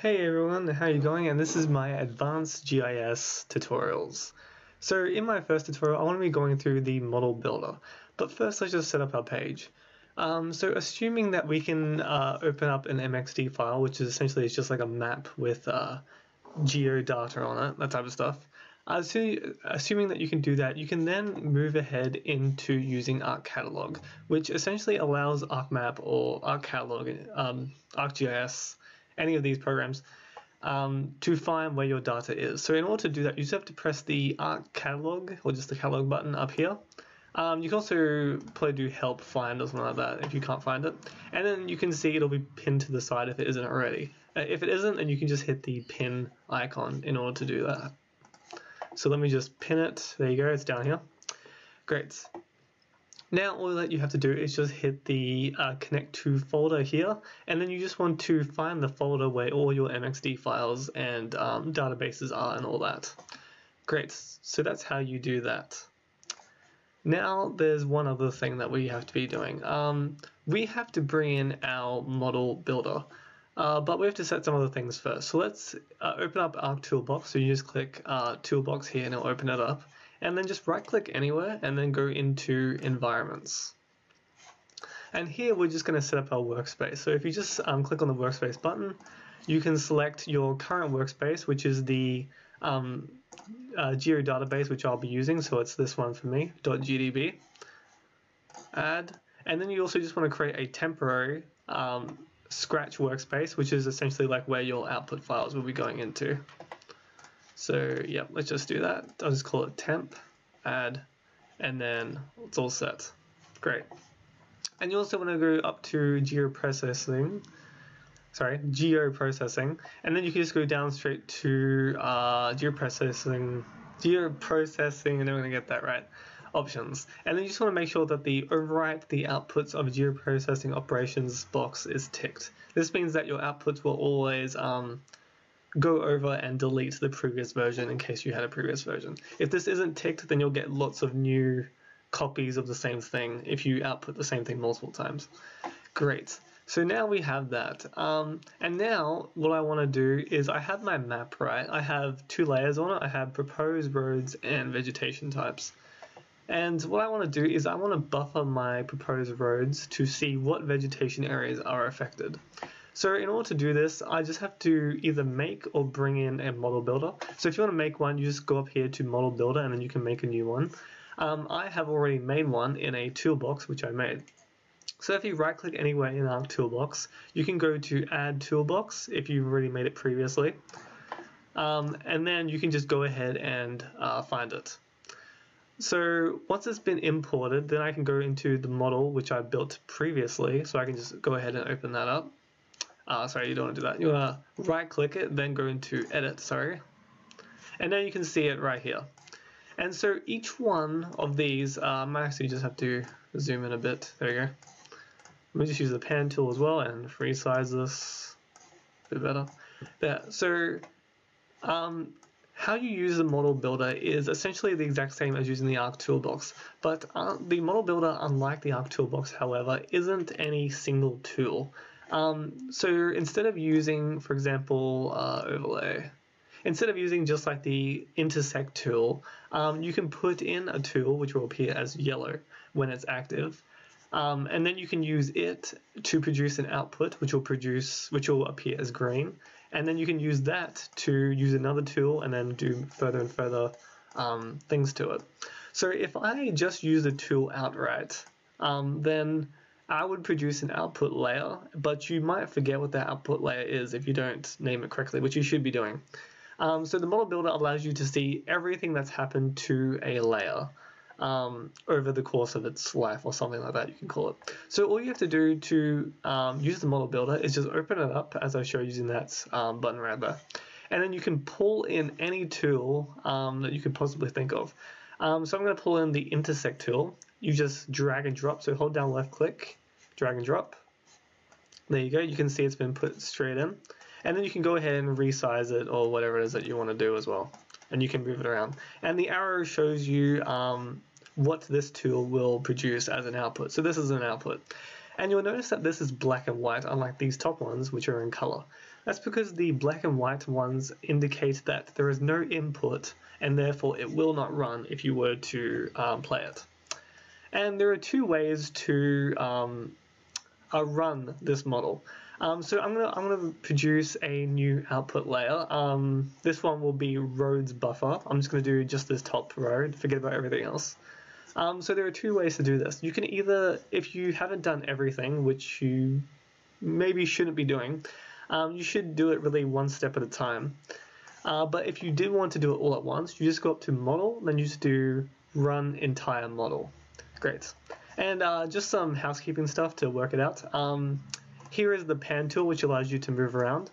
Hey everyone, how you going? And this is my advanced GIS tutorials. So in my first tutorial, I want to be going through the model builder. But first, let's just set up our page. Um, so assuming that we can uh, open up an MXD file, which is essentially it's just like a map with uh, geodata on it, that type of stuff. Assuming that you can do that, you can then move ahead into using ArcCatalog, which essentially allows ArcMap or ArcCatalog, um, ArcGIS, any of these programs, um, to find where your data is. So in order to do that, you just have to press the ARC catalog or just the catalog button up here. Um, you can also probably do help find or something like that if you can't find it. And then you can see it'll be pinned to the side if it isn't already. Uh, if it isn't, then you can just hit the pin icon in order to do that. So let me just pin it. There you go, it's down here. Great. Now all that you have to do is just hit the uh, connect to folder here and then you just want to find the folder where all your MXD files and um, databases are and all that. Great, so that's how you do that. Now there's one other thing that we have to be doing. Um, we have to bring in our model builder. Uh, but we have to set some other things first. So let's uh, open up Arc Toolbox. So you just click uh, Toolbox here and it'll open it up. And then just right click anywhere and then go into Environments. And here we're just going to set up our workspace. So if you just um, click on the workspace button, you can select your current workspace, which is the um, uh, Geo database, which I'll be using. So it's this one for me, .gdb. Add. And then you also just want to create a temporary um, Scratch workspace, which is essentially like where your output files will be going into. So yeah, let's just do that. I'll just call it temp, add, and then it's all set. Great. And you also want to go up to geoprocessing, sorry, geoprocessing, and then you can just go down straight to uh, geoprocessing, geoprocessing, and I'm going to get that right options. And then you just want to make sure that the overwrite the outputs of geoprocessing operations box is ticked. This means that your outputs will always um, go over and delete the previous version in case you had a previous version. If this isn't ticked, then you'll get lots of new copies of the same thing if you output the same thing multiple times. Great. So now we have that. Um, and now what I want to do is I have my map, right? I have two layers on it. I have proposed roads and vegetation types. And what I want to do is I want to buffer my proposed roads to see what vegetation areas are affected. So in order to do this, I just have to either make or bring in a model builder. So if you want to make one, you just go up here to model builder and then you can make a new one. Um, I have already made one in a toolbox, which I made. So if you right click anywhere in our toolbox, you can go to add toolbox if you've already made it previously. Um, and then you can just go ahead and uh, find it. So once it's been imported, then I can go into the model which I built previously. So I can just go ahead and open that up. Uh, sorry, you don't want to do that. You want to right click it, then go into edit, sorry. And then you can see it right here. And so each one of these, um, I actually just have to zoom in a bit. There you go. Let me just use the pan tool as well and resize this a bit better. There. So um, how you use the model builder is essentially the exact same as using the Arc Toolbox, but uh, the model builder, unlike the Arc Toolbox, however, isn't any single tool. Um, so instead of using, for example, uh, overlay, instead of using just like the intersect tool, um, you can put in a tool which will appear as yellow when it's active, um, and then you can use it to produce an output which will produce which will appear as green and then you can use that to use another tool and then do further and further um, things to it. So if I just use the tool outright, um, then I would produce an output layer, but you might forget what that output layer is if you don't name it correctly, which you should be doing. Um, so the model builder allows you to see everything that's happened to a layer um, over the course of its life or something like that you can call it. So all you have to do to um, use the model builder is just open it up as I show using that um, button right there. And then you can pull in any tool um, that you could possibly think of. Um, so I'm going to pull in the intersect tool. You just drag and drop, so hold down left click, drag and drop. There you go, you can see it's been put straight in. And then you can go ahead and resize it or whatever it is that you want to do as well. And you can move it around. And the arrow shows you um, what this tool will produce as an output. So this is an output. And you'll notice that this is black and white, unlike these top ones, which are in color. That's because the black and white ones indicate that there is no input and therefore it will not run if you were to um, play it. And there are two ways to um, uh, run this model. Um, so I'm gonna I'm gonna produce a new output layer. Um, this one will be roads buffer. I'm just gonna do just this top road. Forget about everything else. Um, so there are two ways to do this. You can either, if you haven't done everything, which you maybe shouldn't be doing, um, you should do it really one step at a time. Uh, but if you did want to do it all at once, you just go up to model, then you just do run entire model. Great. And uh, just some housekeeping stuff to work it out. Um, here is the pan tool, which allows you to move around.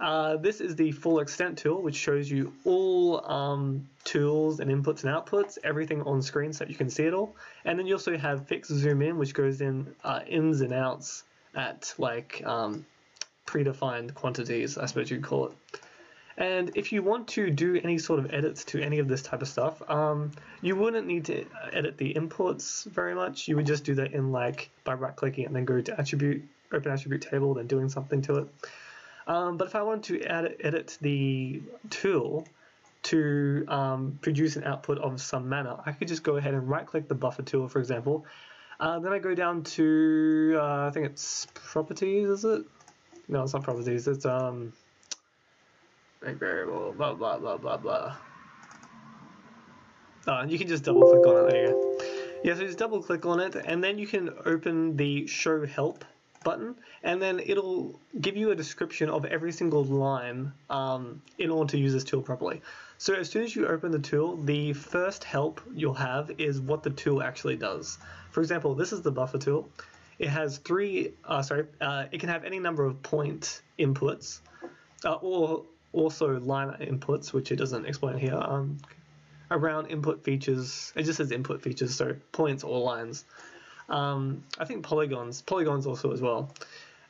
Uh, this is the full extent tool, which shows you all um, tools and inputs and outputs, everything on screen so that you can see it all. And then you also have fixed zoom in, which goes in uh, ins and outs at like um, predefined quantities, I suppose you'd call it. And if you want to do any sort of edits to any of this type of stuff, um, you wouldn't need to edit the imports very much. You would just do that in like by right clicking and then go to attribute, open attribute table, then doing something to it. Um, but if I want to add, edit the tool to um, produce an output of some manner, I could just go ahead and right click the buffer tool, for example. Uh, then I go down to, uh, I think it's properties, is it? No, it's not properties, it's um, make variable, blah, blah, blah, blah, blah. Oh, and you can just double click on it, there you go. Yeah, so just double click on it, and then you can open the show help button, and then it'll give you a description of every single line um, in order to use this tool properly. So as soon as you open the tool, the first help you'll have is what the tool actually does. For example, this is the buffer tool. It has three, uh, sorry, uh, it can have any number of point inputs, uh, or also line inputs, which it doesn't explain here. Um, around input features, it just says input features, so points or lines. Um, I think polygons, polygons also as well.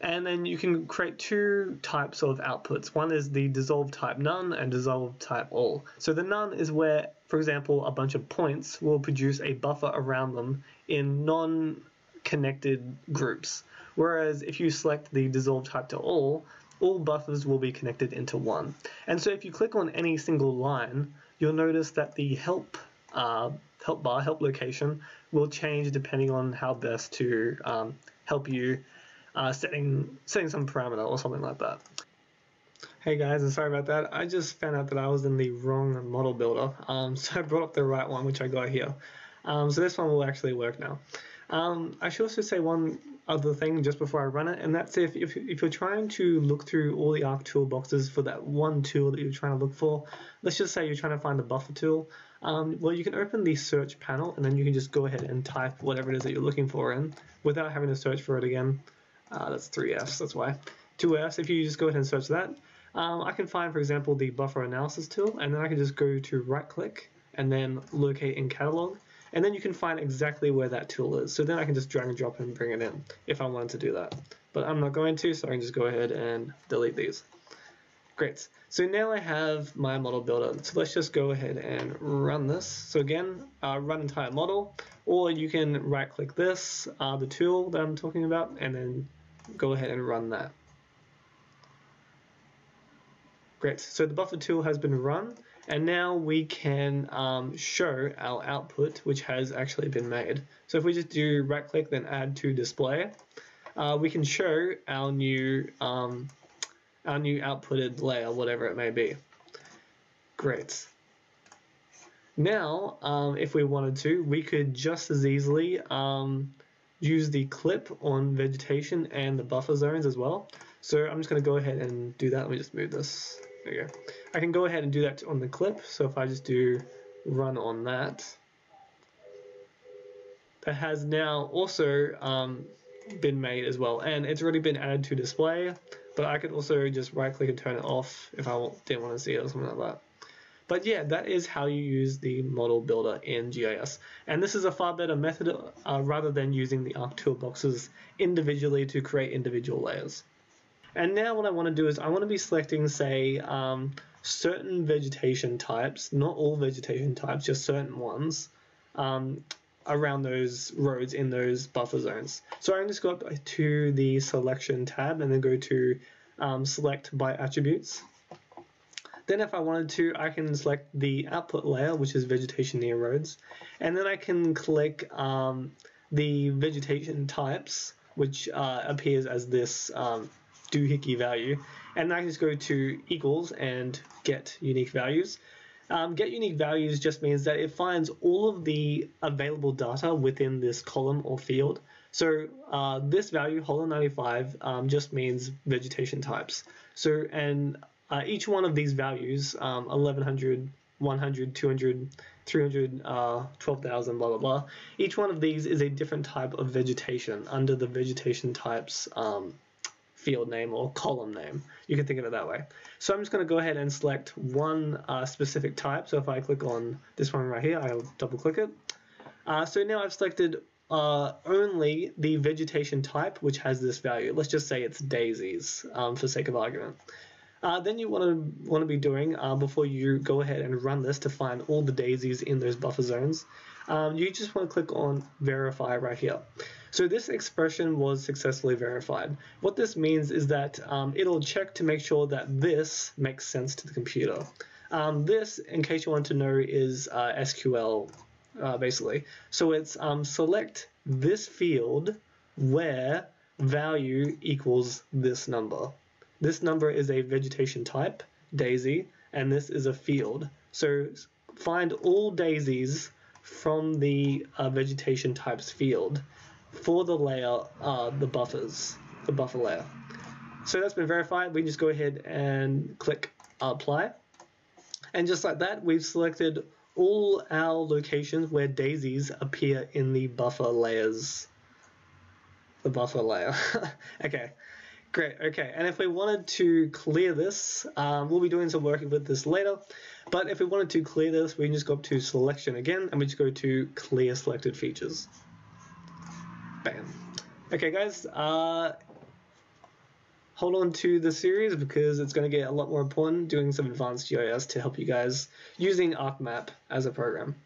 And then you can create two types of outputs. One is the dissolve type none and dissolve type all. So the none is where, for example, a bunch of points will produce a buffer around them in non-connected groups. Whereas if you select the dissolve type to all, all buffers will be connected into one. And so if you click on any single line, you'll notice that the help uh, help bar, help location, will change depending on how best to um, help you uh, setting setting some parameter or something like that. Hey guys, and sorry about that. I just found out that I was in the wrong model builder, um, so I brought up the right one, which I got here. Um, so this one will actually work now. Um, I should also say one other thing just before I run it, and that's if, if, if you're trying to look through all the ARC toolboxes for that one tool that you're trying to look for, let's just say you're trying to find the buffer tool, um, well, you can open the search panel and then you can just go ahead and type whatever it is that you're looking for in without having to search for it again. Uh, that's three that's why. Two if you just go ahead and search that, um, I can find, for example, the buffer analysis tool, and then I can just go to right click and then locate in catalog, and then you can find exactly where that tool is. So then I can just drag and drop and bring it in if I wanted to do that. But I'm not going to, so I can just go ahead and delete these. Great. So now I have my model builder. So let's just go ahead and run this. So again, uh, run entire model, or you can right click this, uh, the tool that I'm talking about, and then go ahead and run that. Great. So the buffer tool has been run, and now we can um, show our output, which has actually been made. So if we just do right click, then add to display, uh, we can show our new um, our new outputted layer, whatever it may be. Great. Now, um, if we wanted to, we could just as easily um, use the clip on vegetation and the buffer zones as well. So I'm just going to go ahead and do that. Let me just move this. There go. I can go ahead and do that on the clip. So if I just do run on that, that has now also um, been made as well. And it's already been added to display. But I could also just right click and turn it off if I didn't want to see it or something like that. But yeah, that is how you use the model builder in GIS. And this is a far better method uh, rather than using the ARC toolboxes individually to create individual layers. And now what I want to do is I want to be selecting, say, um, certain vegetation types, not all vegetation types, just certain ones, um, around those roads in those buffer zones. So I'm just go up to the selection tab and then go to um, select by attributes. Then if I wanted to, I can select the output layer, which is vegetation near roads. And then I can click um, the vegetation types, which uh, appears as this um, doohickey value. And I can just go to equals and get unique values. Um, get unique values just means that it finds all of the available data within this column or field. So uh, this value, Hollow 95, um, just means vegetation types. So, and uh, each one of these values, um, 1100, 100, 200, 300, uh, 12,000, blah, blah, blah, each one of these is a different type of vegetation under the vegetation types um, field name or column name. You can think of it that way. So I'm just going to go ahead and select one uh, specific type. So if I click on this one right here, I'll double click it. Uh, so now I've selected uh, only the vegetation type, which has this value. Let's just say it's daisies um, for sake of argument. Uh, then you want to want to be doing uh, before you go ahead and run this to find all the daisies in those buffer zones. Um, you just want to click on verify right here. So this expression was successfully verified. What this means is that um, it'll check to make sure that this makes sense to the computer. Um, this, in case you want to know, is uh, SQL uh, basically. So it's um, select this field where value equals this number. This number is a vegetation type, daisy, and this is a field. So find all daisies from the uh, vegetation types field for the layer, uh, the buffers, the buffer layer. So that's been verified. We can just go ahead and click apply. And just like that, we've selected all our locations where daisies appear in the buffer layers. The buffer layer. okay, great. Okay, and if we wanted to clear this, um, we'll be doing some work with this later. But if we wanted to clear this, we can just go up to selection again, and we just go to clear selected features. Bam. Okay, guys, uh, hold on to the series because it's going to get a lot more important doing some advanced GIS to help you guys using ArcMap as a program.